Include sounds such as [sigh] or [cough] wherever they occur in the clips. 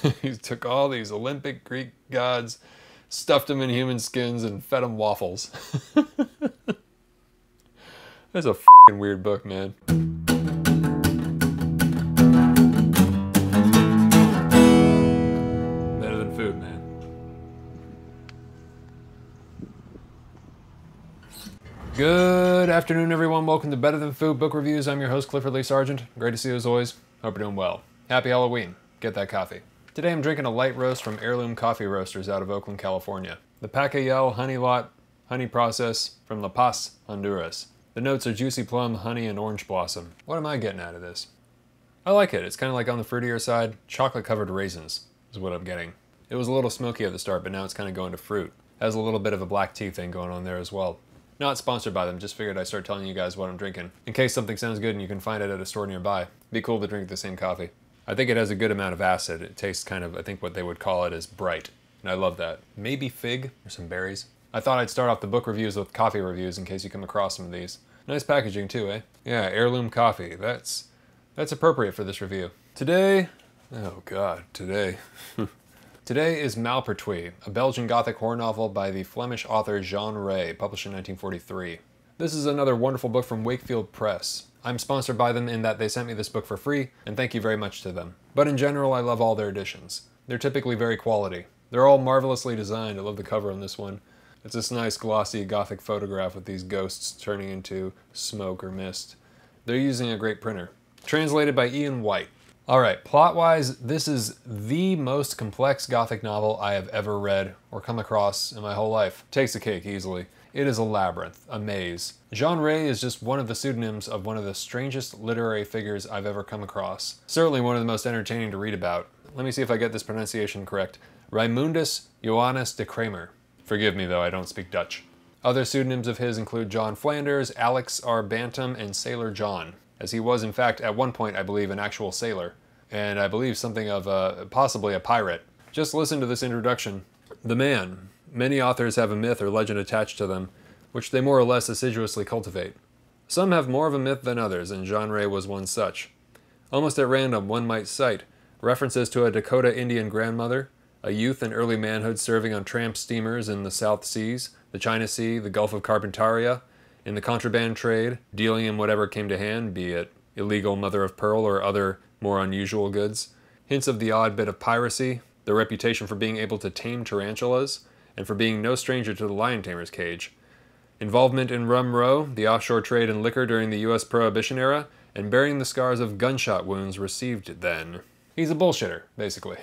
[laughs] he took all these Olympic Greek gods, stuffed them in human skins, and fed them waffles. [laughs] That's a fucking weird book, man. Better than food, man. Good afternoon, everyone. Welcome to Better Than Food Book Reviews. I'm your host, Clifford Lee Sargent. Great to see you as always. Hope you're doing well. Happy Halloween. Get that coffee. Today I'm drinking a light roast from Heirloom Coffee Roasters out of Oakland, California. The Pacayel Honey Lot Honey Process from La Paz, Honduras. The notes are juicy plum, honey, and orange blossom. What am I getting out of this? I like it. It's kind of like on the fruitier side. Chocolate covered raisins is what I'm getting. It was a little smoky at the start, but now it's kind of going to fruit. Has a little bit of a black tea thing going on there as well. Not sponsored by them, just figured I'd start telling you guys what I'm drinking. In case something sounds good and you can find it at a store nearby. Be cool to drink the same coffee. I think it has a good amount of acid. It tastes kind of, I think what they would call it is bright. And I love that. Maybe fig or some berries. I thought I'd start off the book reviews with coffee reviews in case you come across some of these. Nice packaging too, eh? Yeah, heirloom coffee. That's that's appropriate for this review. Today, oh god, today. [laughs] today is Malpertuis, a Belgian Gothic horror novel by the Flemish author Jean Ray, published in 1943. This is another wonderful book from Wakefield Press. I'm sponsored by them in that they sent me this book for free, and thank you very much to them. But in general, I love all their editions. They're typically very quality. They're all marvelously designed. I love the cover on this one. It's this nice glossy gothic photograph with these ghosts turning into smoke or mist. They're using a great printer. Translated by Ian White. Alright, plot wise, this is the most complex gothic novel I have ever read or come across in my whole life. Takes the cake easily. It is a labyrinth, a maze. Jean Ray is just one of the pseudonyms of one of the strangest literary figures I've ever come across. Certainly one of the most entertaining to read about. Let me see if I get this pronunciation correct. Raimundus Johannes de Kramer. Forgive me though, I don't speak Dutch. Other pseudonyms of his include John Flanders, Alex R. Bantam, and Sailor John, as he was in fact at one point, I believe, an actual sailor, and I believe something of a, possibly a pirate. Just listen to this introduction. The man, Many authors have a myth or legend attached to them, which they more or less assiduously cultivate. Some have more of a myth than others, and Jean Ray was one such. Almost at random, one might cite references to a Dakota Indian grandmother, a youth in early manhood serving on tramp steamers in the South Seas, the China Sea, the Gulf of Carpentaria, in the contraband trade, dealing in whatever came to hand, be it illegal mother of pearl or other more unusual goods, hints of the odd bit of piracy, the reputation for being able to tame tarantulas, and for being no stranger to the lion tamer's cage. Involvement in rum row, the offshore trade in liquor during the U.S. Prohibition era, and bearing the scars of gunshot wounds received then. He's a bullshitter, basically.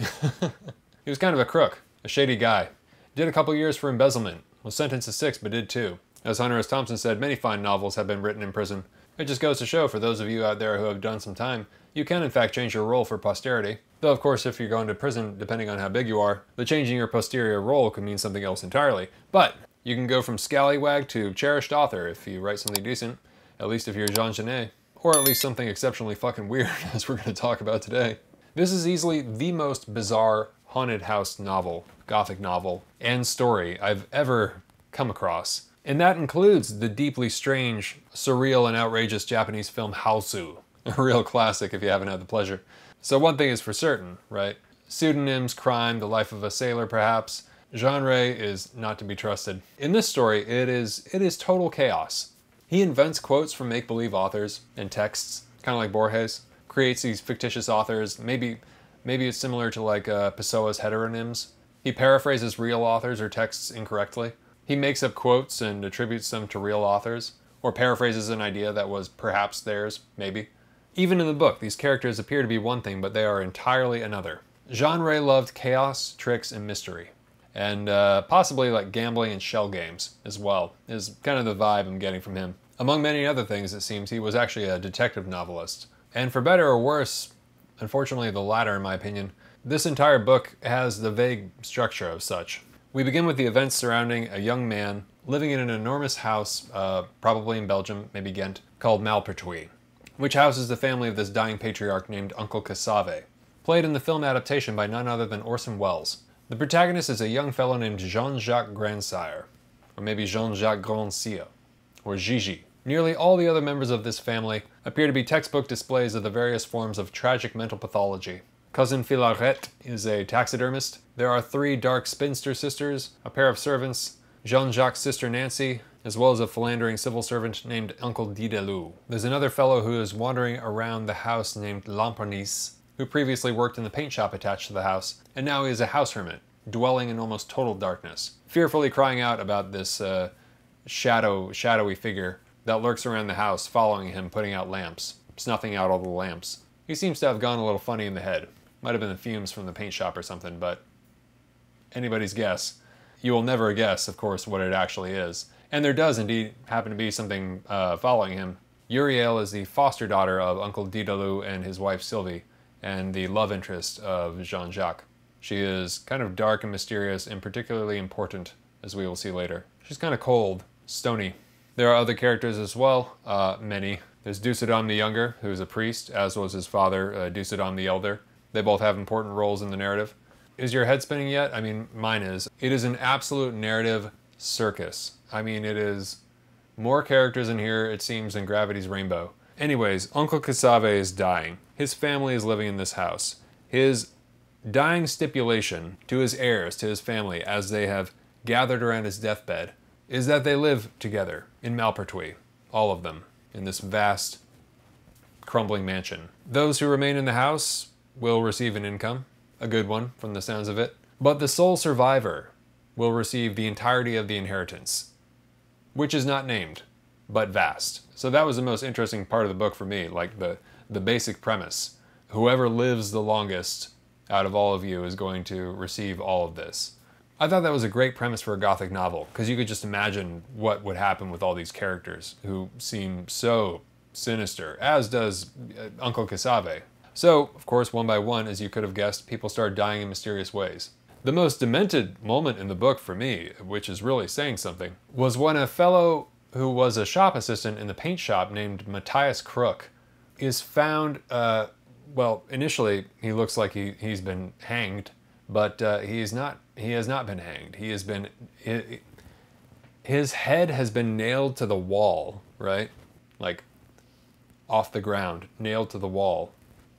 [laughs] he was kind of a crook, a shady guy. Did a couple years for embezzlement, was sentenced to six but did two. As Hunter S. Thompson said, many fine novels have been written in prison. It just goes to show for those of you out there who have done some time, you can in fact change your role for posterity. Though of course if you're going to prison, depending on how big you are, the changing your posterior role could mean something else entirely. But you can go from scallywag to cherished author if you write something decent, at least if you're Jean Genet. Or at least something exceptionally fucking weird, [laughs] as we're going to talk about today. This is easily the most bizarre haunted house novel, gothic novel, and story I've ever come across. And that includes the deeply strange, surreal, and outrageous Japanese film Hausu, a real classic if you haven't had the pleasure. So one thing is for certain, right? Pseudonyms, crime, the life of a sailor perhaps. genre is not to be trusted. In this story, it is it is total chaos. He invents quotes from make-believe authors and texts, kind of like Borges. Creates these fictitious authors. Maybe maybe it's similar to like uh, Pessoa's heteronyms. He paraphrases real authors or texts incorrectly. He makes up quotes and attributes them to real authors, or paraphrases an idea that was perhaps theirs, maybe. Even in the book, these characters appear to be one thing, but they are entirely another. Jean Ray loved chaos, tricks, and mystery. And uh, possibly like gambling and shell games as well, is kind of the vibe I'm getting from him. Among many other things, it seems he was actually a detective novelist. And for better or worse, unfortunately the latter in my opinion, this entire book has the vague structure of such. We begin with the events surrounding a young man living in an enormous house, uh, probably in Belgium, maybe Ghent, called Malpertuis, which houses the family of this dying patriarch named Uncle Cassave, played in the film adaptation by none other than Orson Welles. The protagonist is a young fellow named Jean-Jacques Grandsire, or maybe Jean-Jacques Grandsire, or Gigi. Nearly all the other members of this family appear to be textbook displays of the various forms of tragic mental pathology, Cousin Philarette is a taxidermist. There are three dark spinster sisters, a pair of servants, Jean Jacques' sister Nancy, as well as a philandering civil servant named Uncle Dideloo. There's another fellow who is wandering around the house named Lampernisse, who previously worked in the paint shop attached to the house, and now he is a house hermit, dwelling in almost total darkness, fearfully crying out about this uh, shadow, shadowy figure that lurks around the house, following him, putting out lamps, snuffing out all the lamps. He seems to have gone a little funny in the head. Might have been the fumes from the paint shop or something, but anybody's guess. You will never guess, of course, what it actually is. And there does indeed happen to be something uh, following him. Uriel is the foster daughter of Uncle Dideloo and his wife Sylvie, and the love interest of Jean Jacques. She is kind of dark and mysterious and particularly important, as we will see later. She's kind of cold, stony. There are other characters as well, uh, many. There's Doucedame the Younger, who is a priest, as was his father, uh, the Elder. They both have important roles in the narrative. Is your head spinning yet? I mean, mine is. It is an absolute narrative circus. I mean, it is more characters in here, it seems, than Gravity's Rainbow. Anyways, Uncle Cassave is dying. His family is living in this house. His dying stipulation to his heirs, to his family, as they have gathered around his deathbed, is that they live together in Malpertuis, all of them, in this vast, crumbling mansion. Those who remain in the house will receive an income, a good one from the sounds of it, but the sole survivor will receive the entirety of the inheritance, which is not named, but vast. So that was the most interesting part of the book for me, like the, the basic premise. Whoever lives the longest out of all of you is going to receive all of this. I thought that was a great premise for a gothic novel because you could just imagine what would happen with all these characters who seem so sinister, as does uh, Uncle Cassave. So, of course, one by one, as you could have guessed, people start dying in mysterious ways. The most demented moment in the book for me, which is really saying something, was when a fellow who was a shop assistant in the paint shop named Matthias Crook is found, uh, well, initially he looks like he, he's been hanged, but uh, he's not he has not been hanged. He has been. His head has been nailed to the wall, right? Like off the ground, nailed to the wall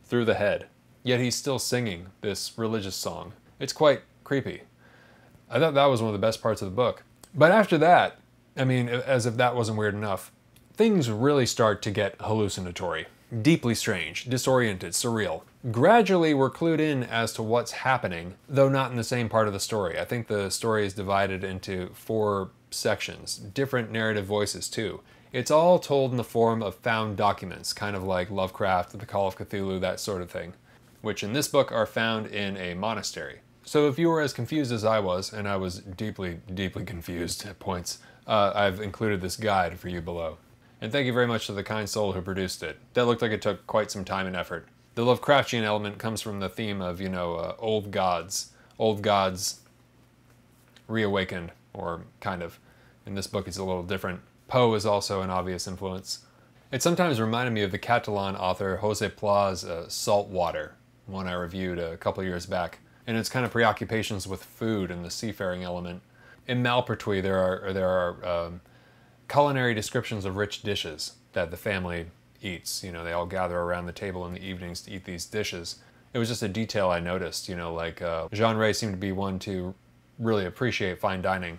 through the head. Yet he's still singing this religious song. It's quite creepy. I thought that was one of the best parts of the book. But after that, I mean, as if that wasn't weird enough, things really start to get hallucinatory. Deeply strange, disoriented, surreal gradually we're clued in as to what's happening, though not in the same part of the story. I think the story is divided into four sections, different narrative voices too. It's all told in the form of found documents, kind of like Lovecraft, the Call of Cthulhu, that sort of thing, which in this book are found in a monastery. So if you were as confused as I was, and I was deeply, deeply confused at points, uh, I've included this guide for you below. And thank you very much to the kind soul who produced it. That looked like it took quite some time and effort the Lovecraftian element comes from the theme of, you know, uh, old gods. Old gods reawakened, or kind of. In this book, it's a little different. Poe is also an obvious influence. It sometimes reminded me of the Catalan author Jose Pla's uh, Salt Water, one I reviewed a couple years back, and its kind of preoccupations with food and the seafaring element. In Malpertuis, there are there are um, culinary descriptions of rich dishes that the family eats. You know, they all gather around the table in the evenings to eat these dishes. It was just a detail I noticed. You know, like uh, Jean Ray seemed to be one to really appreciate fine dining.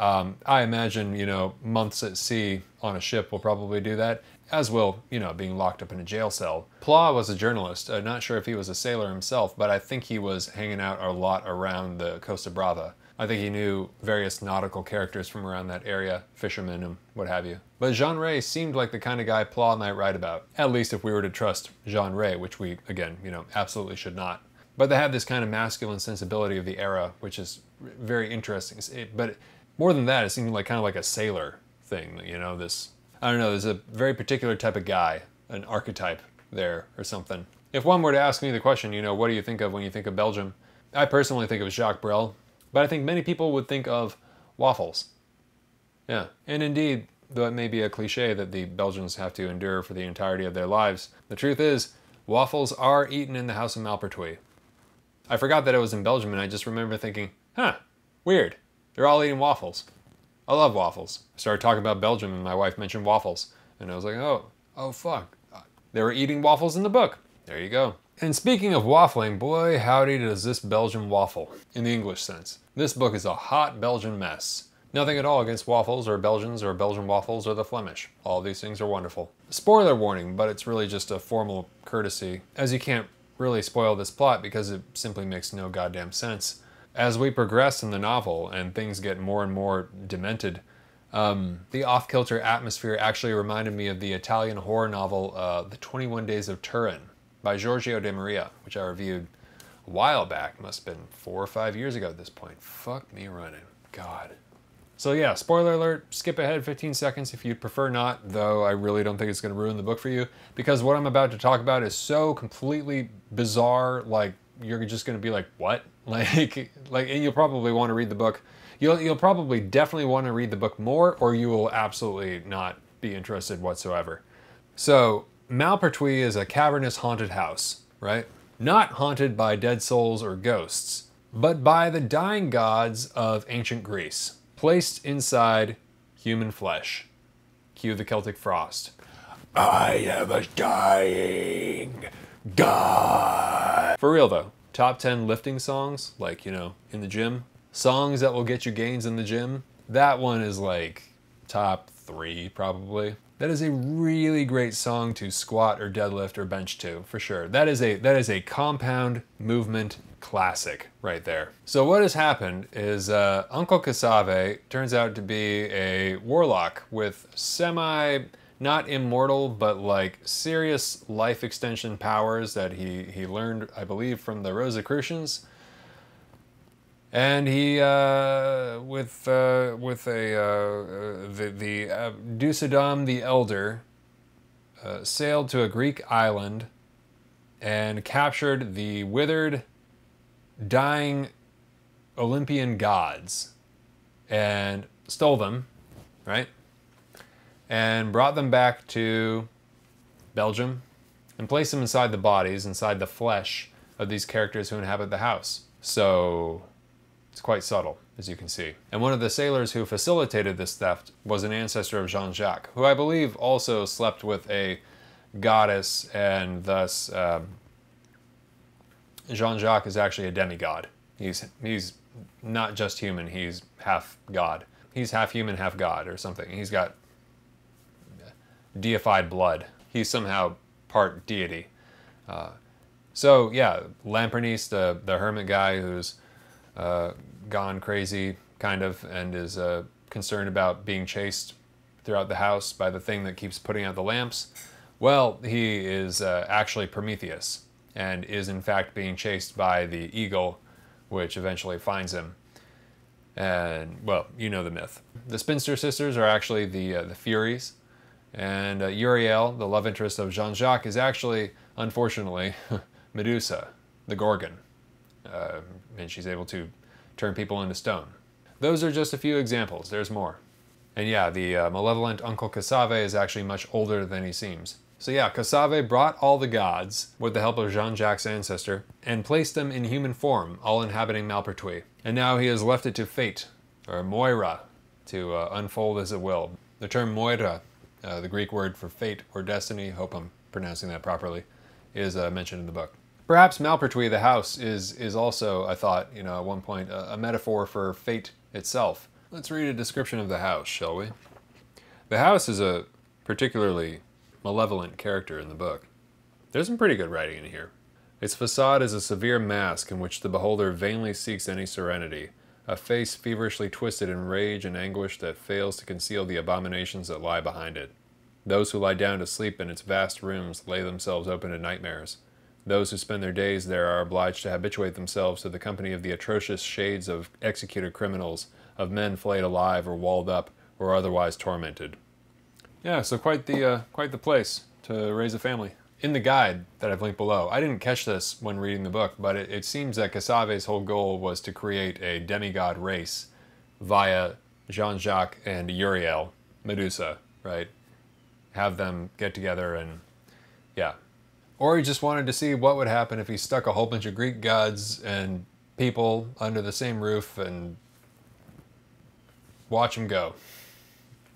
Um, I imagine, you know, months at sea on a ship will probably do that, as will, you know, being locked up in a jail cell. Pla was a journalist. Not sure if he was a sailor himself, but I think he was hanging out a lot around the Costa Brava. I think he knew various nautical characters from around that area, fishermen and what have you. But Jean Ray seemed like the kind of guy Pla might write about, at least if we were to trust Jean Ray, which we, again, you know, absolutely should not. But they have this kind of masculine sensibility of the era, which is very interesting. It, but more than that, it seemed like kind of like a sailor thing, you know, this, I don't know, there's a very particular type of guy, an archetype there or something. If one were to ask me the question, you know, what do you think of when you think of Belgium? I personally think of Jacques Brel, but I think many people would think of waffles. Yeah, and indeed, though it may be a cliche that the Belgians have to endure for the entirety of their lives, the truth is, waffles are eaten in the House of Malpertuis. I forgot that it was in Belgium and I just remember thinking, huh, weird. They're all eating waffles. I love waffles. I started talking about Belgium and my wife mentioned waffles. And I was like, oh, oh fuck. They were eating waffles in the book. There you go. And speaking of waffling, boy, howdy does this Belgian waffle, in the English sense. This book is a hot Belgian mess. Nothing at all against waffles or Belgians or Belgian waffles or the Flemish. All these things are wonderful. Spoiler warning, but it's really just a formal courtesy, as you can't really spoil this plot because it simply makes no goddamn sense. As we progress in the novel and things get more and more demented, um, the off-kilter atmosphere actually reminded me of the Italian horror novel uh, The 21 Days of Turin by Giorgio de Maria, which I reviewed a while back. Must have been four or five years ago at this point. Fuck me running. God. So yeah, spoiler alert, skip ahead 15 seconds if you'd prefer not, though I really don't think it's going to ruin the book for you, because what I'm about to talk about is so completely bizarre, like, you're just going to be like, what? [laughs] Like, like, and you'll probably want to read the book. You'll, you'll probably definitely want to read the book more, or you will absolutely not be interested whatsoever. So, Malpertuis is a cavernous haunted house, right? Not haunted by dead souls or ghosts, but by the dying gods of ancient Greece, placed inside human flesh. Cue the Celtic frost. I am a dying god. For real though, top 10 lifting songs, like, you know, in the gym, songs that will get you gains in the gym, that one is like top three probably. That is a really great song to squat or deadlift or bench to, for sure. That is a that is a compound movement classic right there. So what has happened is uh, Uncle Cassave turns out to be a warlock with semi not immortal but like serious life extension powers that he he learned I believe from the Rosicrucians. And he, uh, with uh, with a uh, the the uh, the Elder, uh, sailed to a Greek island, and captured the withered, dying Olympian gods, and stole them, right, and brought them back to Belgium, and placed them inside the bodies, inside the flesh of these characters who inhabit the house. So it's quite subtle, as you can see. And one of the sailors who facilitated this theft was an ancestor of Jean-Jacques, who I believe also slept with a goddess, and thus um, Jean-Jacques is actually a demigod. He's, he's not just human, he's half god. He's half human, half god, or something. He's got deified blood. He's somehow part deity. Uh, so yeah, Lampernisse, the, the hermit guy who's uh, gone crazy, kind of, and is uh, concerned about being chased throughout the house by the thing that keeps putting out the lamps. Well, he is uh, actually Prometheus and is in fact being chased by the eagle, which eventually finds him. And well, you know the myth. The Spinster sisters are actually the uh, the Furies, and uh, Uriel, the love interest of Jean-Jacques, is actually, unfortunately, [laughs] Medusa, the Gorgon uh, and she's able to turn people into stone. Those are just a few examples, there's more. And yeah, the uh, malevolent Uncle Cassave is actually much older than he seems. So yeah, Cassave brought all the gods, with the help of Jean-Jacques' ancestor, and placed them in human form, all inhabiting Malpertuis. And now he has left it to fate, or Moira, to uh, unfold as it will. The term Moira, uh, the Greek word for fate or destiny, hope I'm pronouncing that properly, is uh, mentioned in the book. Perhaps Malpertuis, the house, is, is also, I thought, you know, at one point, a, a metaphor for fate itself. Let's read a description of the house, shall we? The house is a particularly malevolent character in the book. There's some pretty good writing in here. Its facade is a severe mask in which the beholder vainly seeks any serenity, a face feverishly twisted in rage and anguish that fails to conceal the abominations that lie behind it. Those who lie down to sleep in its vast rooms lay themselves open to nightmares. Those who spend their days there are obliged to habituate themselves to the company of the atrocious shades of executed criminals, of men flayed alive or walled up or otherwise tormented. Yeah, so quite the uh, quite the place to raise a family. In the guide that I've linked below, I didn't catch this when reading the book, but it, it seems that Cassave's whole goal was to create a demigod race via Jean-Jacques and Uriel, Medusa, right? Have them get together and, yeah, or he just wanted to see what would happen if he stuck a whole bunch of Greek gods and people under the same roof and watch them go.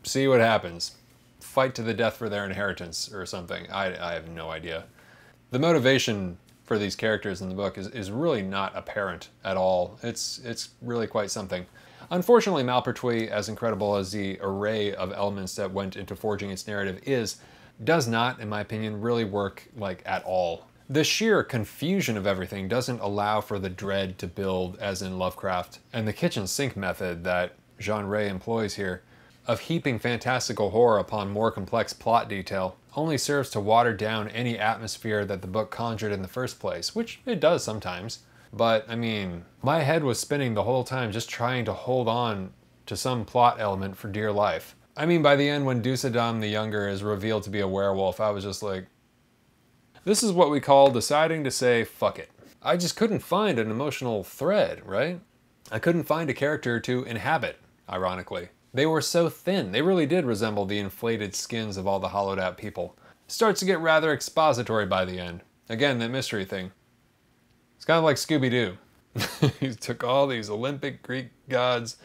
See what happens. Fight to the death for their inheritance or something. I, I have no idea. The motivation for these characters in the book is, is really not apparent at all. It's it's really quite something. Unfortunately, Malpertuis, as incredible as the array of elements that went into forging its narrative is, does not, in my opinion, really work like at all. The sheer confusion of everything doesn't allow for the dread to build as in Lovecraft, and the kitchen sink method that Jean Ray employs here of heaping fantastical horror upon more complex plot detail only serves to water down any atmosphere that the book conjured in the first place, which it does sometimes. But, I mean, my head was spinning the whole time just trying to hold on to some plot element for dear life. I mean, by the end, when Doucedame the Younger is revealed to be a werewolf, I was just like, this is what we call deciding to say, fuck it. I just couldn't find an emotional thread, right? I couldn't find a character to inhabit, ironically. They were so thin, they really did resemble the inflated skins of all the hollowed out people. Starts to get rather expository by the end. Again, that mystery thing. It's kind of like Scooby Doo. [laughs] he took all these Olympic Greek gods,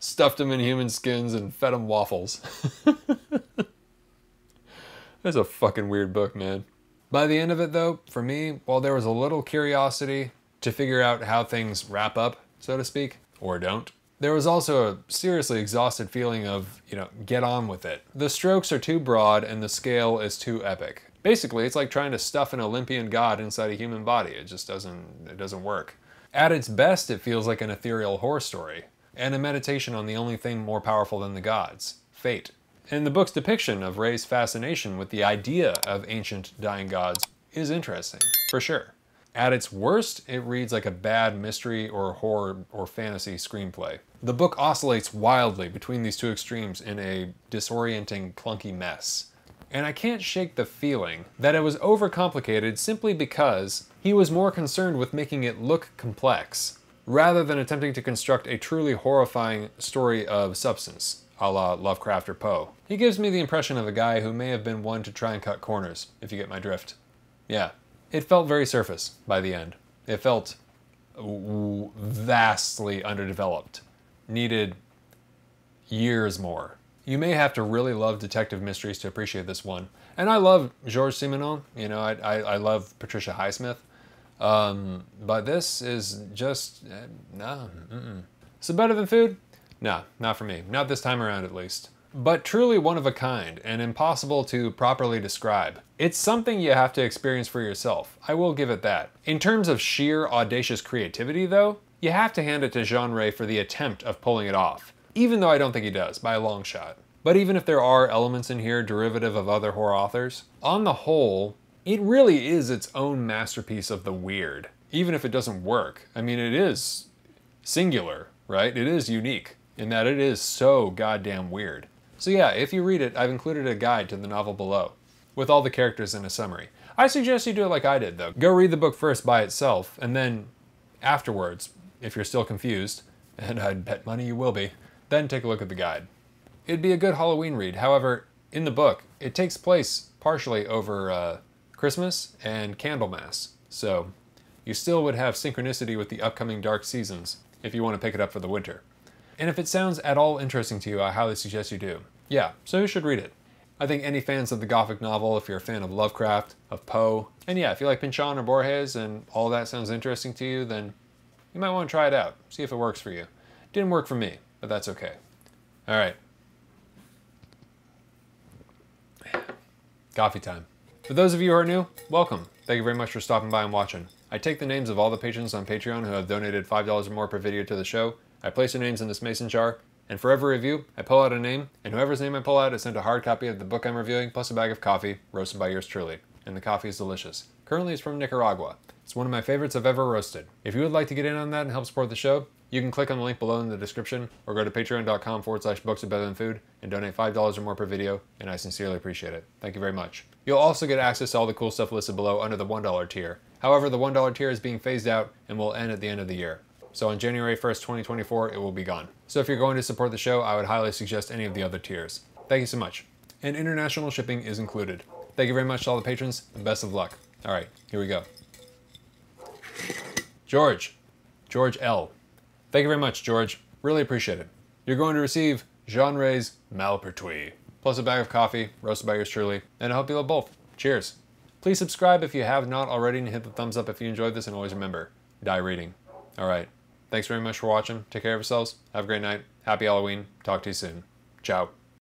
stuffed them in human skins, and fed them waffles. [laughs] That's a fucking weird book, man. By the end of it, though, for me, while there was a little curiosity to figure out how things wrap up, so to speak, or don't, there was also a seriously exhausted feeling of, you know, get on with it. The strokes are too broad and the scale is too epic. Basically, it's like trying to stuff an Olympian god inside a human body. It just doesn't it doesn't work. At its best, it feels like an ethereal horror story and a meditation on the only thing more powerful than the gods, fate. And the book's depiction of Ray's fascination with the idea of ancient dying gods is interesting, for sure. At its worst, it reads like a bad mystery or horror or fantasy screenplay. The book oscillates wildly between these two extremes in a disorienting, clunky mess. And I can't shake the feeling that it was overcomplicated simply because he was more concerned with making it look complex, rather than attempting to construct a truly horrifying story of substance, a la Lovecraft or Poe. He gives me the impression of a guy who may have been one to try and cut corners, if you get my drift. Yeah, it felt very surface by the end. It felt vastly underdeveloped. Needed years more. You may have to really love detective mysteries to appreciate this one. And I love Georges Simenon. You know, I, I, I love Patricia Highsmith. Um, but this is just, uh, no. Mm-mm. So better than food? No, not for me. Not this time around, at least but truly one of a kind and impossible to properly describe. It's something you have to experience for yourself, I will give it that. In terms of sheer audacious creativity though, you have to hand it to Jean Ray for the attempt of pulling it off, even though I don't think he does, by a long shot. But even if there are elements in here derivative of other horror authors, on the whole, it really is its own masterpiece of the weird, even if it doesn't work. I mean, it is singular, right? It is unique in that it is so goddamn weird. So yeah, if you read it, I've included a guide to the novel below, with all the characters and a summary. I suggest you do it like I did though. Go read the book first by itself, and then afterwards, if you're still confused, [laughs] and I'd bet money you will be, then take a look at the guide. It'd be a good Halloween read. However, in the book, it takes place partially over uh, Christmas and Candlemas, so you still would have synchronicity with the upcoming dark seasons if you want to pick it up for the winter. And if it sounds at all interesting to you, I highly suggest you do. Yeah, so you should read it. I think any fans of the Gothic novel, if you're a fan of Lovecraft, of Poe, and yeah, if you like Pynchon or Borges and all that sounds interesting to you, then you might want to try it out, see if it works for you. Didn't work for me, but that's okay. All right. Coffee time. For those of you who are new, welcome. Thank you very much for stopping by and watching. I take the names of all the patrons on Patreon who have donated $5 or more per video to the show I place your names in this mason jar, and for every review, I pull out a name, and whoever's name I pull out is sent a hard copy of the book I'm reviewing, plus a bag of coffee, roasted by yours truly. And the coffee is delicious. Currently, it's from Nicaragua. It's one of my favorites I've ever roasted. If you would like to get in on that and help support the show, you can click on the link below in the description or go to patreon.com forward slash books of better than food and donate $5 or more per video, and I sincerely appreciate it. Thank you very much. You'll also get access to all the cool stuff listed below under the $1 tier. However, the $1 tier is being phased out and will end at the end of the year. So on January 1st, 2024, it will be gone. So if you're going to support the show, I would highly suggest any of the other tiers. Thank you so much. And international shipping is included. Thank you very much to all the patrons, and best of luck. All right, here we go. George, George L. Thank you very much, George. Really appreciate it. You're going to receive Jean Ray's Malpertuis, plus a bag of coffee, roasted by yours truly, and I hope you love both. Cheers. Please subscribe if you have not already and hit the thumbs up if you enjoyed this and always remember, die reading. All right. Thanks very much for watching. Take care of yourselves. Have a great night. Happy Halloween. Talk to you soon. Ciao.